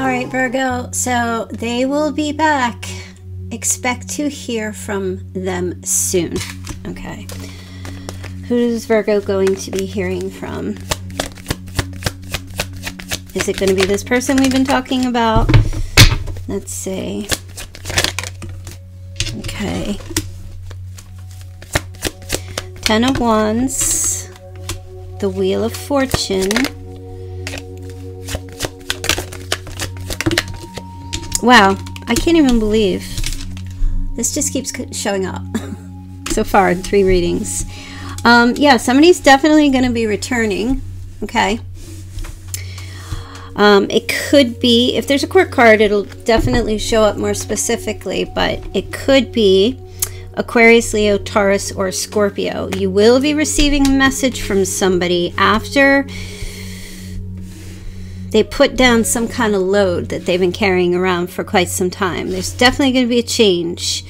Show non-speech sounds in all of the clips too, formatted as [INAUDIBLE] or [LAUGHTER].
All right, Virgo. So they will be back. Expect to hear from them soon. Okay. Who's Virgo going to be hearing from? Is it going to be this person we've been talking about? Let's see. Okay. Ten of Wands. The Wheel of Fortune. Wow, I can't even believe this just keeps showing up [LAUGHS] so far in three readings. Um, yeah, somebody's definitely going to be returning. Okay. Um, it could be, if there's a court card, it'll definitely show up more specifically, but it could be Aquarius, Leo, Taurus, or Scorpio. You will be receiving a message from somebody after they put down some kind of load that they've been carrying around for quite some time. There's definitely going to be a change.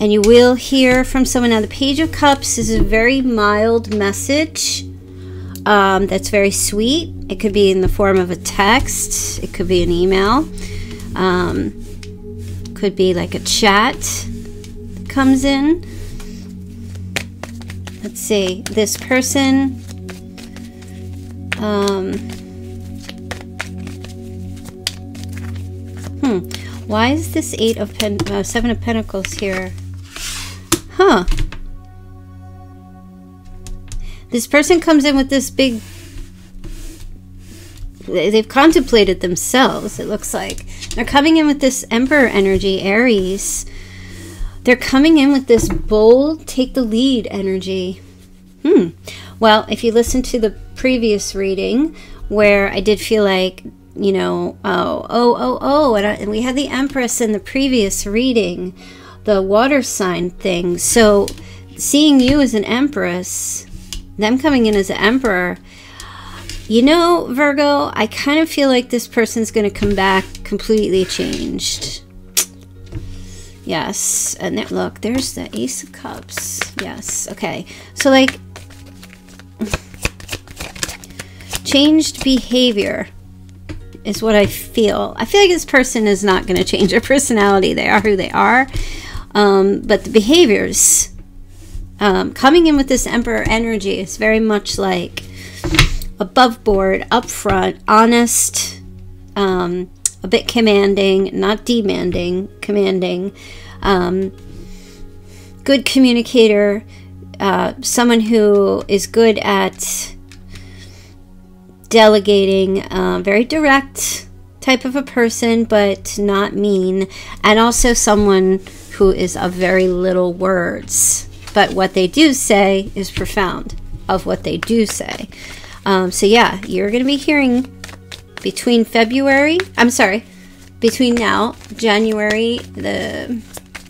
And you will hear from someone. Now, the Page of Cups is a very mild message um, that's very sweet. It could be in the form of a text, it could be an email, um, could be like a chat comes in. Let's see, this person. Um, hmm. Why is this eight of pen, uh, seven of pentacles here? Huh. This person comes in with this big they've contemplated themselves, it looks like. They're coming in with this Emperor energy, Aries. They're coming in with this bold, take the lead energy. Hmm. Well, if you listen to the previous reading, where I did feel like, you know, oh, oh, oh, oh, and, I, and we had the Empress in the previous reading, the water sign thing. So seeing you as an Empress, them coming in as an Emperor, you know, Virgo, I kind of feel like this person's going to come back completely changed. Yes. And there, look, there's the Ace of Cups. Yes. Okay. So, like, changed behavior is what I feel. I feel like this person is not going to change their personality. They are who they are. Um, but the behaviors um, coming in with this Emperor energy is very much like above board, upfront, honest, um, a bit commanding, not demanding, commanding, um, good communicator, uh, someone who is good at delegating, uh, very direct type of a person, but not mean, and also someone who is of very little words. But what they do say is profound of what they do say. Um, so yeah, you're going to be hearing between February, I'm sorry, between now, January, the,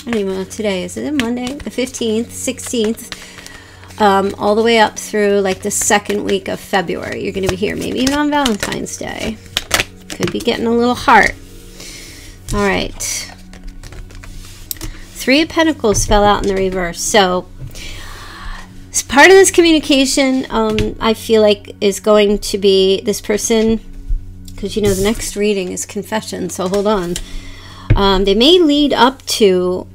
I don't even know today, is it Monday? The 15th, 16th, um, all the way up through like the second week of February. You're going to be here, maybe even on Valentine's Day. Could be getting a little heart. All right. Three of Pentacles fell out in the reverse. So part of this communication, um, I feel like, is going to be this person, because you know the next reading is confession, so hold on. Um, they may lead up to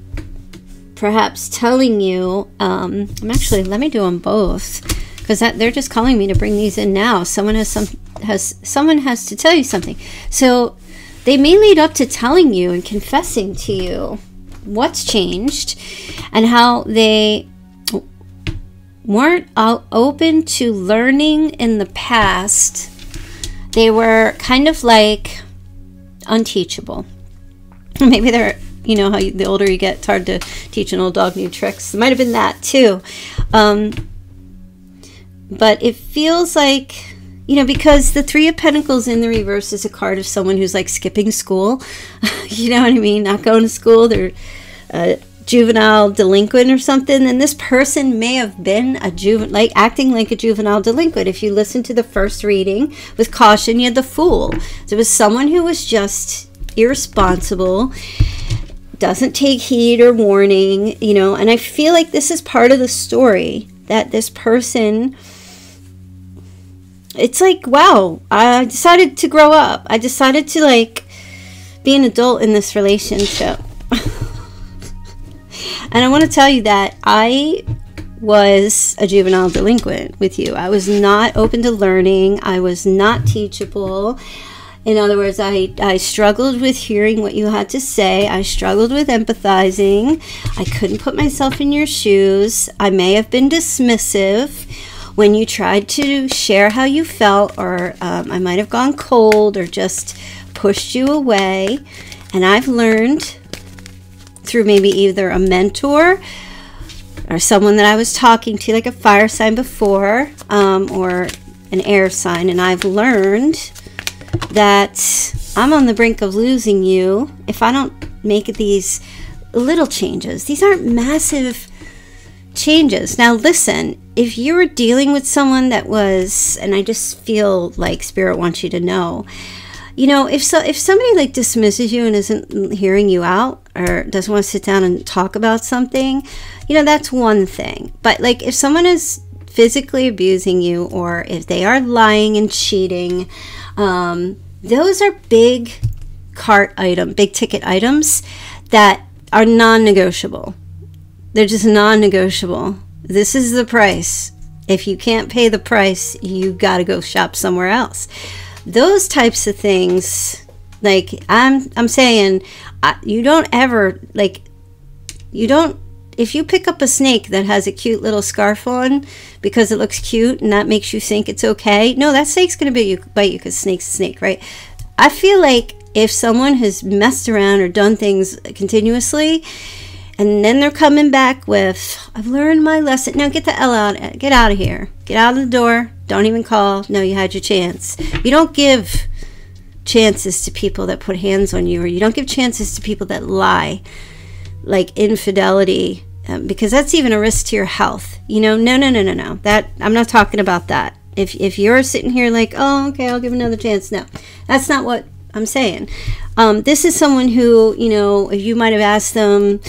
perhaps telling you. Um, I'm actually let me do them both because they're just calling me to bring these in now. Someone has some has someone has to tell you something. So they may lead up to telling you and confessing to you what's changed and how they weren't open to learning in the past. They were kind of like unteachable. [LAUGHS] Maybe they're, you know, how you, the older you get, it's hard to teach an old dog new tricks. It might have been that too. Um, but it feels like, you know, because the Three of Pentacles in the reverse is a card of someone who's like skipping school. [LAUGHS] you know what I mean? Not going to school. They're. Uh, juvenile delinquent or something, then this person may have been a juvenile, like acting like a juvenile delinquent. If you listen to the first reading with caution, you had the fool. There was someone who was just irresponsible, doesn't take heed or warning, you know, and I feel like this is part of the story that this person it's like, wow, I decided to grow up. I decided to like be an adult in this relationship. And I want to tell you that I was a juvenile delinquent with you. I was not open to learning. I was not teachable. In other words, I, I struggled with hearing what you had to say. I struggled with empathizing. I couldn't put myself in your shoes. I may have been dismissive when you tried to share how you felt, or um, I might have gone cold or just pushed you away. And I've learned through maybe either a mentor or someone that I was talking to, like a fire sign before, um, or an air sign, and I've learned that I'm on the brink of losing you if I don't make these little changes. These aren't massive changes. Now, listen, if you were dealing with someone that was, and I just feel like Spirit wants you to know, you know, if so, if somebody like dismisses you and isn't hearing you out or doesn't want to sit down and talk about something, you know, that's one thing. But like if someone is physically abusing you or if they are lying and cheating, um, those are big cart item, big ticket items that are non-negotiable. They're just non-negotiable. This is the price. If you can't pay the price, you got to go shop somewhere else. Those types of things, like I'm, I'm saying, you don't ever like, you don't if you pick up a snake that has a cute little scarf on because it looks cute and that makes you think it's okay, no, that snake's going to bite you bite you because snake's a snake, right? I feel like if someone has messed around or done things continuously, and then they're coming back with, "I've learned my lesson." Now get the L out, get out of here, get out of the door. Don't even call. No, you had your chance. You don't give chances to people that put hands on you, or you don't give chances to people that lie like infidelity um, because that's even a risk to your health. You know, no, no, no, no, no. That I'm not talking about that. If if you're sitting here like, oh, okay, I'll give another chance. No, that's not what I'm saying. Um, this is someone who, you know, if you might have asked them,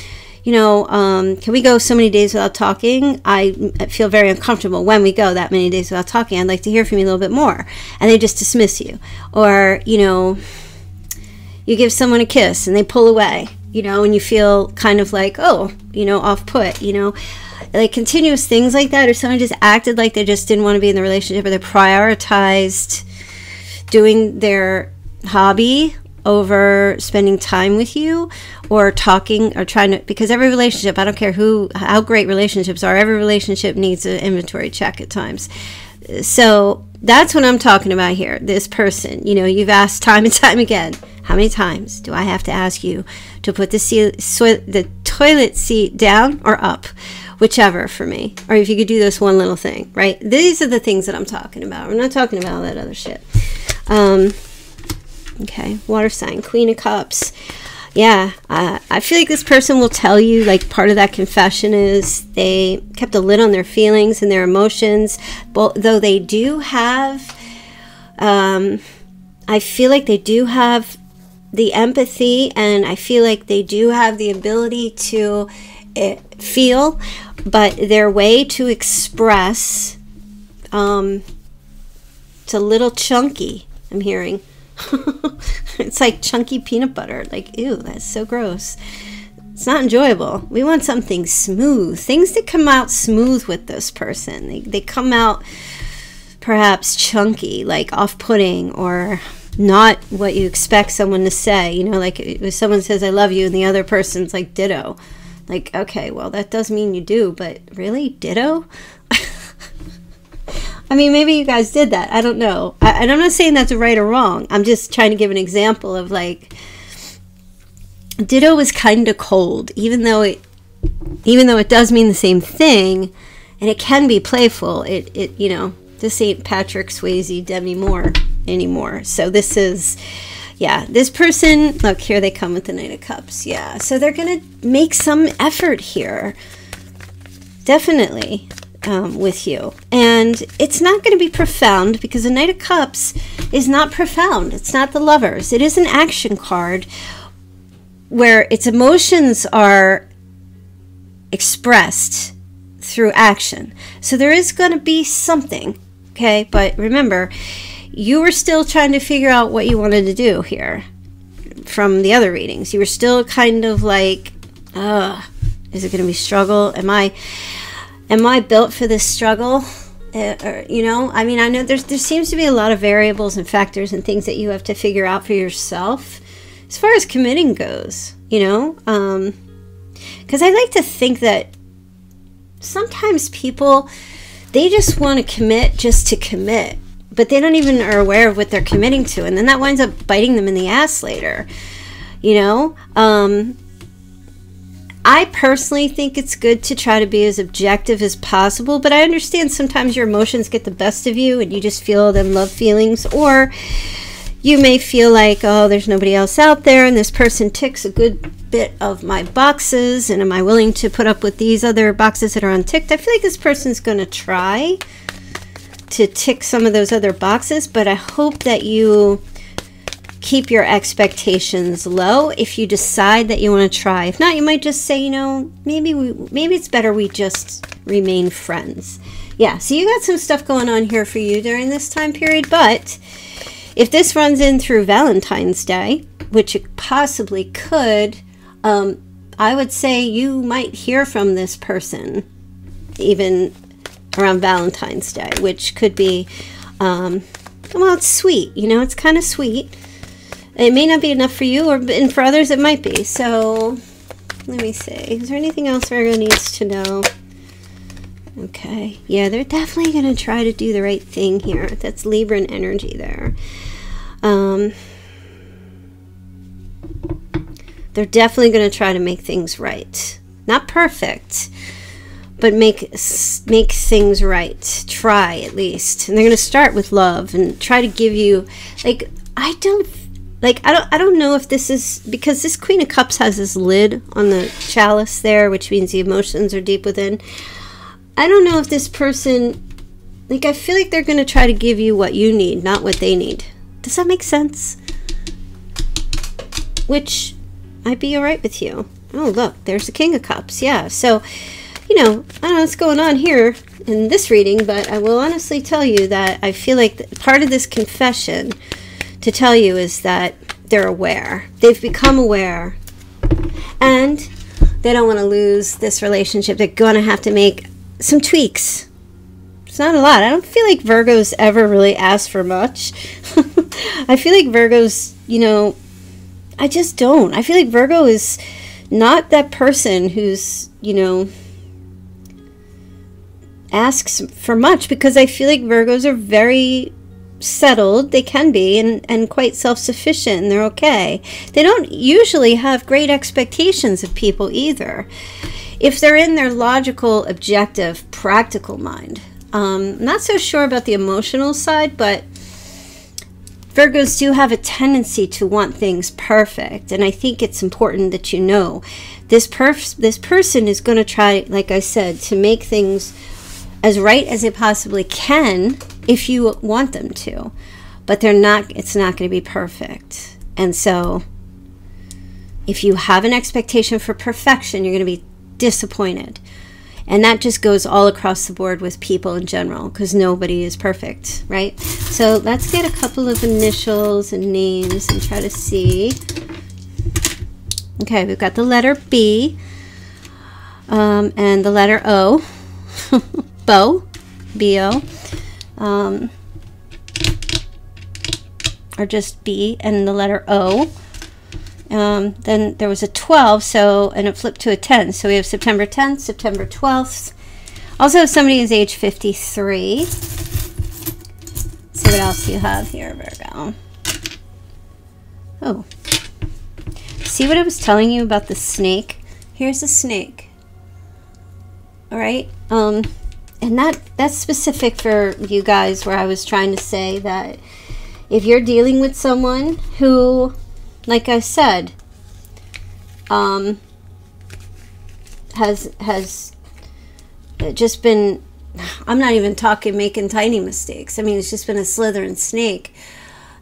you know, um, can we go so many days without talking? I feel very uncomfortable when we go that many days without talking. I'd like to hear from you a little bit more. And they just dismiss you. Or, you know, you give someone a kiss and they pull away you know, and you feel kind of like, oh, you know, off put, you know, like continuous things like that, or someone just acted like they just didn't want to be in the relationship, or they prioritized doing their hobby over spending time with you or talking or trying to because every relationship i don't care who how great relationships are every relationship needs an inventory check at times so that's what i'm talking about here this person you know you've asked time and time again how many times do I have to ask you to put the, seat, the toilet seat down or up? Whichever for me. Or if you could do this one little thing, right? These are the things that I'm talking about. I'm not talking about all that other shit. Um, okay, water sign, Queen of Cups. Yeah, uh, I feel like this person will tell you, like, part of that confession is they kept a lid on their feelings and their emotions, but though they do have, um, I feel like they do have the empathy, and I feel like they do have the ability to uh, feel, but their way to express, um, it's a little chunky. I'm hearing. [LAUGHS] it's like chunky peanut butter. Like, ew, that's so gross. It's not enjoyable. We want something smooth. Things that come out smooth with this person. They, they come out perhaps chunky, like off putting or not what you expect someone to say. You know, like if someone says, I love you, and the other person's like, ditto. Like, okay, well, that does mean you do, but really? Ditto? I mean, maybe you guys did that. I don't know. I, and I'm not saying that's right or wrong. I'm just trying to give an example of like, ditto is kind of cold, even though it, even though it does mean the same thing, and it can be playful. It, it, you know, this ain't Patrick Swayze, Demi Moore anymore. So this is, yeah, this person, look, here they come with the Knight of Cups. Yeah, so they're to make some effort here. Definitely. Um, with you. And it's not going to be profound because the Knight of Cups is not profound. It's not the lovers. It is an action card where its emotions are expressed through action. So there is going to be something Okay, but remember, you were still trying to figure out what you wanted to do here from the other readings. You were still kind of like, uh, is it going to be struggle? Am I am I built for this struggle? Uh, or, you know, I mean, I know there's there seems to be a lot of variables and factors and things that you have to figure out for yourself as far as committing goes. You know, because um, I like to think that sometimes people they just want to commit just to commit but they don't even are aware of what they're committing to and then that winds up biting them in the ass later you know um, i personally think it's good to try to be as objective as possible but i understand sometimes your emotions get the best of you and you just feel them love feelings or you may feel like oh there's nobody else out there and this person ticks a good bit of my boxes and am i willing to put up with these other boxes that are unticked? I feel like this person's going to try to tick some of those other boxes, but I hope that you keep your expectations low if you decide that you want to try. If not, you might just say, you know, maybe we maybe it's better we just remain friends. Yeah, so you got some stuff going on here for you during this time period, but if this runs in through Valentine's Day, which it possibly could, um, I would say you might hear from this person even around Valentine's Day, which could be, um, well, it's sweet. You know, it's kind of sweet. It may not be enough for you, or and for others it might be. So, let me see. Is there anything else Virgo needs to know? Okay. Yeah, they're definitely going to try to do the right thing here. That's Libran energy there. Um, they're definitely going to try to make things right. Not perfect, but make make things right. Try at least, and they're going to start with love and try to give you like I don't like I don't I don't know if this is because this Queen of Cups has this lid on the chalice there, which means the emotions are deep within. I don't know if this person like I feel like they're going to try to give you what you need, not what they need. Does that make sense? Which might be all right with you. Oh, look, there's the King of Cups. Yeah. So you know, I don't know what's going on here in this reading, but I will honestly tell you that I feel like part of this confession to tell you is that they're aware. They've become aware. And they don't want to lose this relationship. They're going to have to make some tweaks. It's not a lot. I don't feel like Virgo's ever really asked for much. [LAUGHS] I feel like Virgo's, you know, I just don't. I feel like Virgo is not that person who's, you know, asks for much because I feel like Virgos are very settled. They can be and, and quite self sufficient and they're okay. They don't usually have great expectations of people either. If they're in their logical, objective, practical mind. Um, I'm not so sure about the emotional side, but Virgos do have a tendency to want things perfect, and I think it's important that you know this perf- this person is going to try, like I said, to make things as right as they possibly can if you want them to. But they're not it's not going to be perfect. And so if you have an expectation for perfection, you're going to be disappointed. And that just goes all across the board with people in general because nobody is perfect, right? So let's get a couple of initials and names and try to see. Okay, we've got the letter B um, and the letter O. [LAUGHS] Bo, B-O, um, or just B and the letter O. Um, then there was a 12, so and it flipped to a 10. So we have September 10th, September 12th. Also, if somebody is age 53. Let's see what else you have here, Virgo. Oh. See what I was telling you about the snake? Here's a snake. All right. Um, and that that's specific for you guys where I was trying to say that if you're dealing with someone who like I said um has has just been I'm not even talking making tiny mistakes. I mean, it's just been a slithering snake.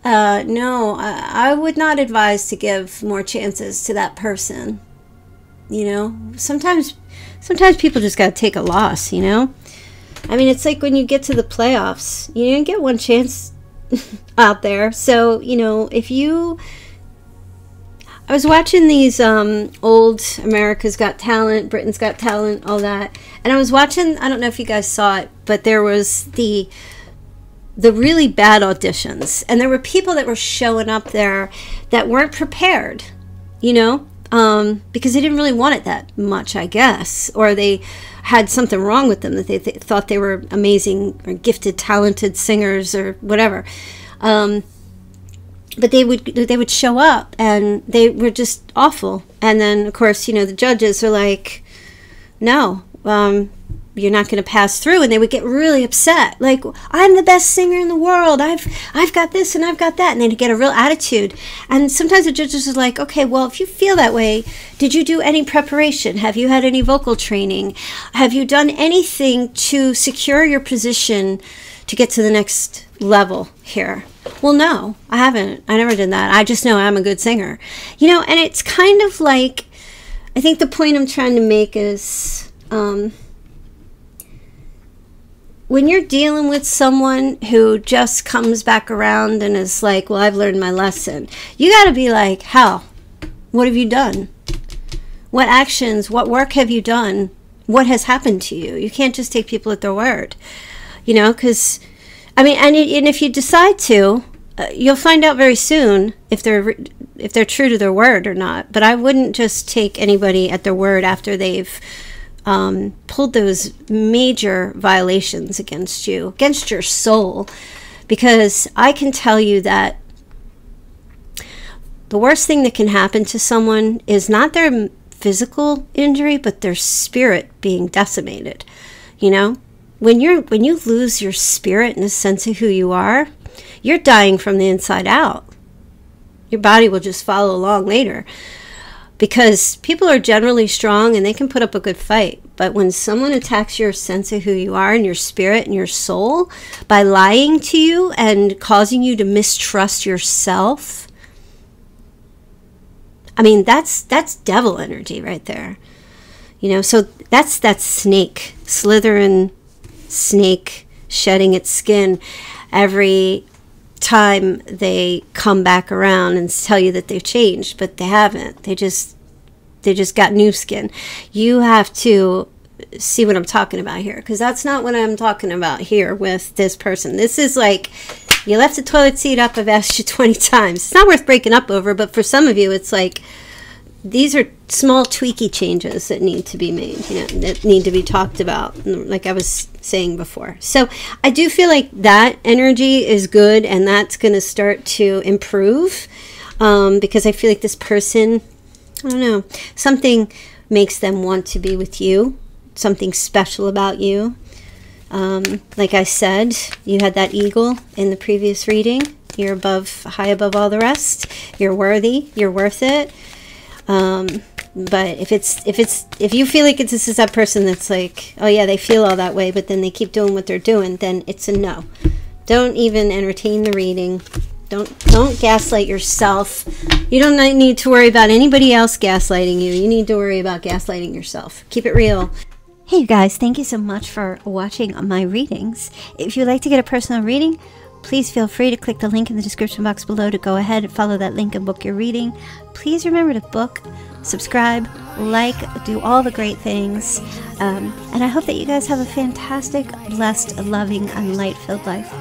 Uh, no, I, I would not advise to give more chances to that person. You know, sometimes, sometimes people just got to take a loss. You know, I mean, it's like when you get to the playoffs, you didn't get one chance [LAUGHS] out there. So, you know, if you. I was watching these um, old America's Got Talent, Britain's Got Talent, all that. And I was watching, I don't know if you guys saw it, but there was the the really bad auditions. And there were people that were showing up there that weren't prepared, you know, um, because they didn't really want it that much, I guess, or they had something wrong with them that they th- thought they were amazing or gifted, talented singers or whatever. Um, but they would they would show up and they were just awful. And then of course, you know, the judges are like, no, um, you're not going to pass through and they would get really upset. Like i'm the best singer in the world. I've i've got this and i've got that. And they'd get a real attitude. And sometimes the judges are like okay well if you feel that way did you do any preparation? Have you had any vocal training? Have you done anything to secure your position to get to the next level here? Well no i haven't. I never did that. I just know i'm a good singer. You know and it's kind of like i think the point i'm trying to make is um, when you're dealing with someone who just comes back around and is like, Well, I've learned my lesson, you got to be like, How? What have you done? What actions, what work have you done? What has happened to you? You can't just take people at their word, you know, because, I mean, and, and if you decide to, uh, you'll find out very soon if they're if they're true to their word or not. But I wouldn't just take anybody at their word after they've um, pulled those major violations against you, against your soul, because I can tell you that the worst thing that can happen to someone is not their physical injury, but their spirit being decimated. You know, when you're when you lose your spirit and a sense of who you are, you're dying from the inside out. Your body will just follow along later because people are generally strong and they can put up a good fight. But when someone attacks your sense of who you are and your spirit and your soul by lying to you and causing you to mistrust yourself, I mean that's that's devil energy right there. You know, so that's that snake, slithering snake shedding its skin every time they come back around and tell you that they've changed, but they haven't. They just they just got new skin. You have to see what I'm talking about here because that's not what I'm talking about here with this person. This is like you left the toilet seat up. I've asked you [LAUGHS] 20 times. It's not worth breaking up over, but for some of you, it's like these are small tweaky changes that need to be made, you know, that need to be talked about, like I was saying before. So I do feel like that energy is good and that's going to start to improve um, because I feel like this person, I don't know, something makes them want to be with you, something special about you. Um, like I said, you had that eagle in the previous reading. You're above, high above all the rest. You're worthy. You're worth it. Um, but if it's if it's if you feel like it's this is that person that's like oh yeah they feel all that way but then they keep doing what they're doing then it's a no don't even entertain the reading don't don't gaslight yourself you don't need to worry about anybody else gaslighting you you need to worry about gaslighting yourself keep it real hey you guys thank you so much for watching my readings if you'd like to get a personal reading Please feel free to click the link in the description box below to go ahead and follow that link and book your reading. Please remember to book, subscribe, like, do all the great things. Um, and I hope that you guys have a fantastic, blessed, loving, and light filled life.